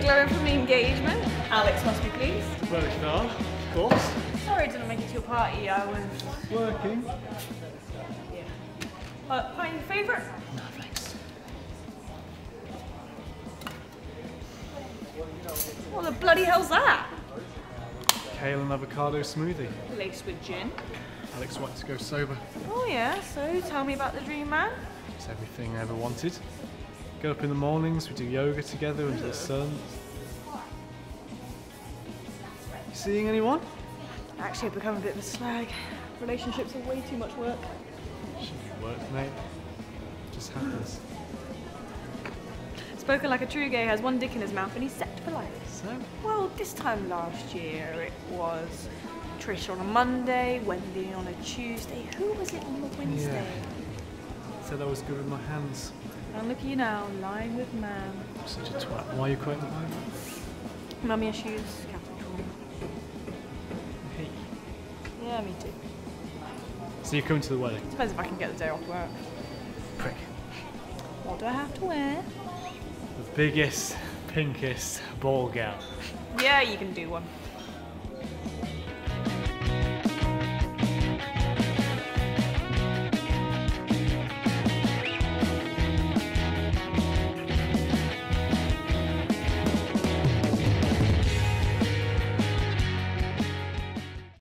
glowing from the engagement. Alex must be pleased. Well, if not, of course. Sorry I didn't make it to your party. I was. Working. Uh, pie favourite? No, thanks. What the bloody hell's that? Kale and avocado smoothie. Laced with gin. Alex wants to go sober. Oh yeah, so tell me about the dream man. It's everything I ever wanted. Get up in the mornings, we do yoga together under the sun. You seeing anyone? Actually, I've become a bit of a slag. Relationships are way too much work. Shouldn't be work, mate. Just happens. Spoken like a true gay has one dick in his mouth and he's set for life. So, Well, this time last year it was Trish on a Monday, Wendy on a Tuesday. Who was it on the Wednesday? Said I was good with my hands. And look at you now, lying with man. Such a twat. Why are you the moment? Mummy issues, capital. Hey. Yeah, me too. So you're coming to the wedding? Depends if I can get the day off work. Prick. What do I have to wear? The biggest, pinkest ball gown. Yeah, you can do one.